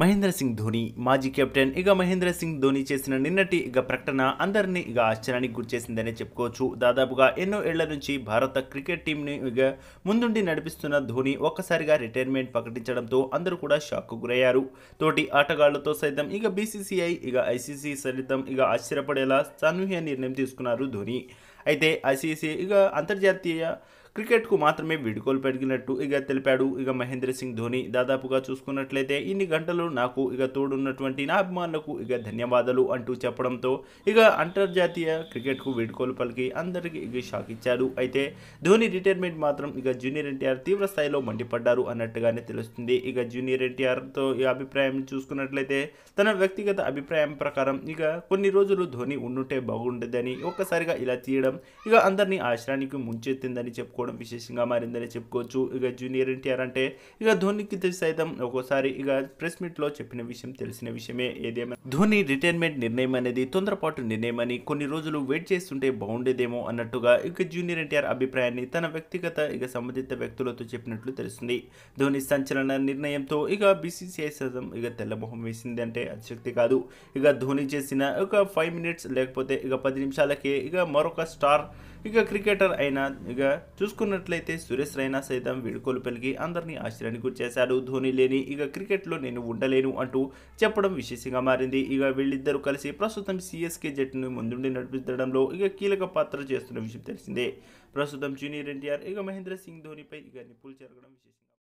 మహేంద్ర సింగ్ ధోని మాజీ కెప్టెన్ ఇక మహేంద్ర సింగ్ ధోని చేసిన నిన్నటి ఇక ప్రకటన అందరినీ ఇక ఆశ్చర్యానికి గురిచేసిందనే చెప్పుకోవచ్చు. దాదాపుగా ఎన్నో ఏళ్ళ నుంచి భారత క్రికెట్ టీంని ఇక ముందుండి నడిపిస్తున్న ధోని ఒక్కసారిగా రిటైర్మెంట్ ప్రకటించడంతో అందరూ కూడా షాక్ గురయ్యారు. తోటి ఆటగాళ్ళతో సైతం ఇక బీసీసీఐ ఇక ఐసీసీ సైతం ఇక ఆశ్చర్యపడేలా సాన్వీయ నిర్ణయం తీసుకున్నారు ధోని. అయితే ఐసీసీ ఇక అంతర్జాతీయ క్రికెట్కు మాత్రమే వీడుకోలు పెరిగినట్టు ఇక తెలిపాడు. ఇక మహేంద్ర సింగ్ ధోని దాదాపుగా చూసుకున్నట్లయితే ఇన్ని గంటలు నాకు ఇక తోడున్నటువంటి నా అభిమానులకు ఇక ధన్యవాదాలు అంటూ చెప్పడంతో ఇక అంతర్జాతీయ క్రికెట్కు వీడుకోలు పలికి అందరికీ ఇక షాక్ ఇచ్చాడు అయితే ధోని రిటైర్మెంట్ మాత్రం ఇక జూనియర్ ఎన్టీఆర్ తీవ్ర స్థాయిలో మండిపడ్డారు అన్నట్టుగానే తెలుస్తుంది. ఇక జూనియర్ ఎన్టీఆర్తో ఈ అభిప్రాయం చూసుకున్నట్లయితే తన వ్యక్తిగత అభిప్రాయం ప్రకారం ఇక కొన్ని రోజులు ధోని ఉండుంటే బాగుండేదని ఒక్కసారిగా ఇలా తీయడం ఇక అందరినీ ఆశ్రానికి ముంచెత్తిందని చెప్పుకో చెప్పుకోవడం విశేషంగా మారిందని చెప్పుకోవచ్చు. ఇక జూనియర్ ఎన్టీఆర్ అంటే ఇక ధోనికి సైతం ఒక్కోసారి ఇక ప్రెస్ మీట్లో చెప్పిన విషయం తెలిసిన విషయమే. ఏదేమైనా ధోని రిటైర్మెంట్ నిర్ణయం అనేది తొందరపాటు నిర్ణయం అని కొన్ని రోజులు వెయిట్ చేస్తుంటే బాగుండేదేమో అన్నట్టుగా ఇక జూనియర్ ఎన్టీఆర్ అభిప్రాయాన్ని తన వ్యక్తిగత ఇక సంబంధిత వ్యక్తులతో చెప్పినట్లు తెలుస్తుంది. ధోని సంచలన నిర్ణయంతో ఇక బీసీసీఐ సైతం ఇక తెల్లమొహం వేసింది అంటే అతిశక్తి కాదు. ఇక ధోని చేసిన ఒక ఫైవ్ మినిట్స్ లేకపోతే ఇక పది నిమిషాలకే ఇక మరొక స్టార్ ఇక క్రికెటర్ అయిన ఇక చూసుకున్నట్లయితే సురేష్ రైనా సైతం వీడుకోలు పలికి అందరినీ ఆశ్చర్యానికి చేశాడు ధోని లేని ఇక క్రికెట్లో నేను ఉండలేను అంటూ చెప్పడం విశేషంగా మారింది. ఇక వీళ్ళిద్దరూ కలిసి ప్రస్తుతం సిఎస్కే జట్టును ముందుండి నడిపించడంలో ఇక కీలక పాత్ర చేస్తున్న విషయం తెలిసిందే. ప్రస్తుతం జూనియర్ ఎన్టీఆర్ ఇక మహేంద్ర సింగ్ ధోనిపై ఇక నిప్పులు జరగడం విశేషం